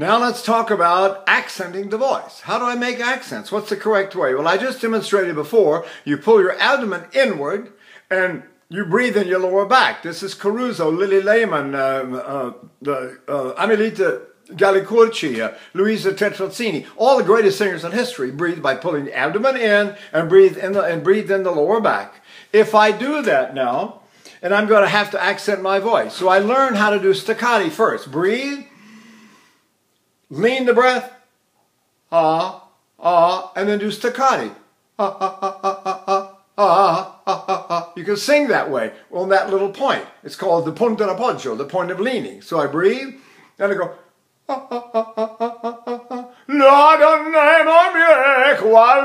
Now let's talk about accenting the voice. How do I make accents? What's the correct way? Well, I just demonstrated before. You pull your abdomen inward and you breathe in your lower back. This is Caruso, Lilli Lehmann, uh, uh, uh, Amelita Galli-Curci, uh, Luisa Tetrazzini, all the greatest singers in history breathe by pulling the abdomen in and breathe in the, and breathe in the lower back. If I do that now, and I'm going to have to accent my voice. So I learn how to do staccati first. Breathe, lean the breath, ah, ah, and then do staccati. Ah, ah, ah, ah, ah, ah, ah, ah, ah, ah. You can sing that way on that little point. It's called the punto d'appoggio, the point of leaning. So I breathe, and I go, ah, ah, ah, ah, ah, ah, ah, ah. La donna mia, qual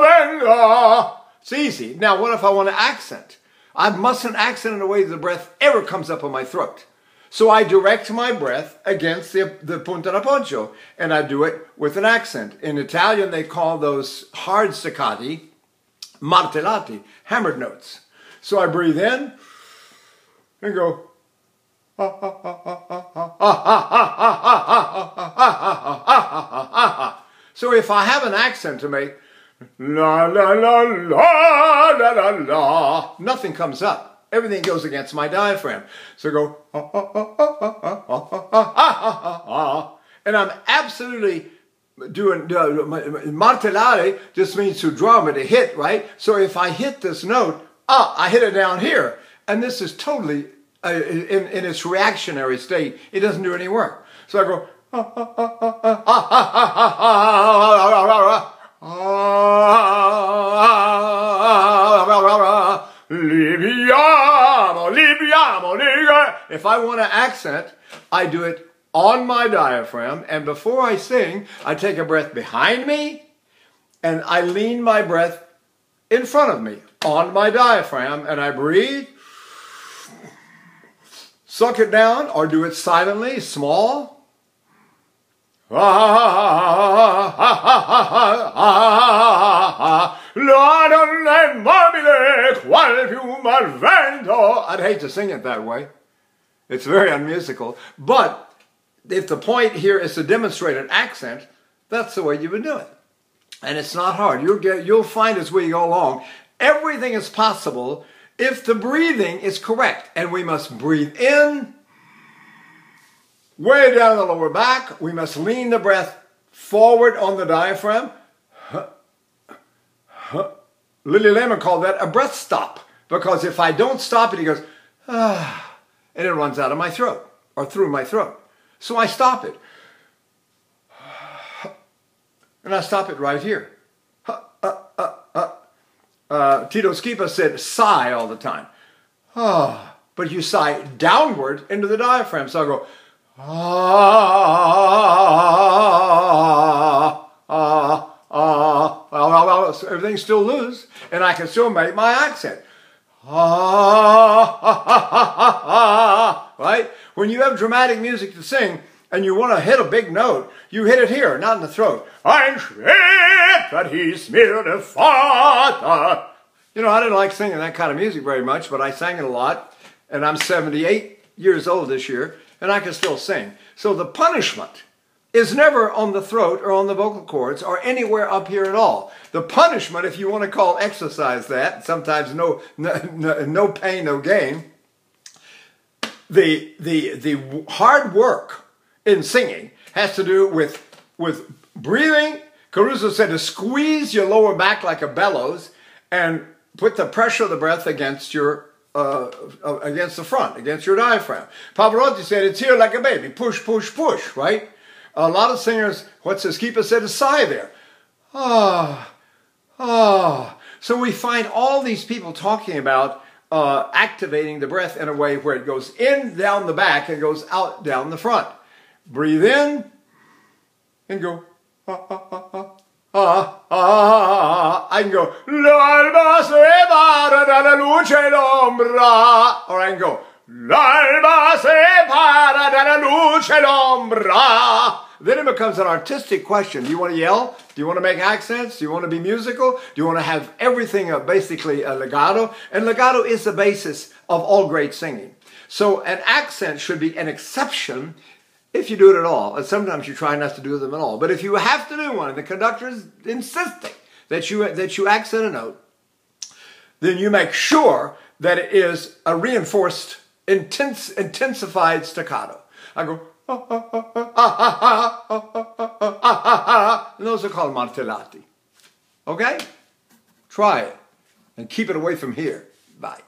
venga. It's easy. Now, what if I want to accent? I mustn't accent in a way that the breath ever comes up on my throat. So I direct my breath against the, the punta d'appoggio, and I do it with an accent. In Italian, they call those hard staccati martellati, hammered notes. So I breathe in and go. So if I have an accent to make, La la la la la la la. Nothing comes up. Everything goes against my diaphragm. So I go ah, ah, ah, and I'm absolutely doing uh, martellare just means to drum or to hit, right? So if I hit this note, ah, I hit it down here, and this is totally uh, in, in its reactionary state. It doesn't do any work. So I go. Libiamo, If I want to accent, I do it on my diaphragm, and before I sing, I take a breath behind me, and I lean my breath in front of me on my diaphragm, and I breathe, suck it down, or do it silently, small, oh, I'd hate to sing it that way. It's very unmusical. But if the point here is to demonstrate an accent, that's the way you would do it. And it's not hard. You'll, get, you'll find as we go along, everything is possible if the breathing is correct. And we must breathe in way down the lower back. We must lean the breath forward on the diaphragm. Lilli Lehmann called that a breath stop because if I don't stop it, he goes, ah, and it runs out of my throat or through my throat. So I stop it. And I stop it right here. Uh, Tito Schipa said sigh all the time. Ah, but you sigh downward into the diaphragm. So I go, ah, ah, ah, well, well, well, everything's still loose, and I can still make my accent. Right? When you have dramatic music to sing and you want to hit a big note, you hit it here, not in the throat. I'm Schritt that he's mir der Vater. You know, I didn't like singing that kind of music very much, but I sang it a lot, and I'm 78 years old this year, and I can still sing. So the punishment is never on the throat or on the vocal cords or anywhere up here at all. The punishment, if you want to call exercise that, sometimes no, no, no pain, no gain, the, the, the hard work in singing has to do with, with breathing. Caruso said to squeeze your lower back like a bellows and put the pressure of the breath against your uh, uh, against the front, against your diaphragm. Pavarotti said, it's here like a baby. Push, push, push, right? A lot of singers, what's this? Keeper said, a sigh there. Ah, ah. So we find all these people talking about uh, activating the breath in a way where it goes in down the back and goes out down the front. Breathe in and go. Ah, ah, ah, ah. Ah, ah, ah. I can go. Or I can go, L'alba separa dalla luce l'ombra. Then it becomes an artistic question. Do you want to yell? Do you want to make accents? Do you want to be musical? Do you want to have everything basically a legato? And legato is the basis of all great singing. So an accent should be an exception if you do it at all. And sometimes you try not to do them at all. But if you have to do one, and the conductor is insisting that you, that you accent a note, then you make sure that it is a reinforced intense, intensified staccato. I go, and those are called martellati. Okay? Try it and keep it away from here. Bye.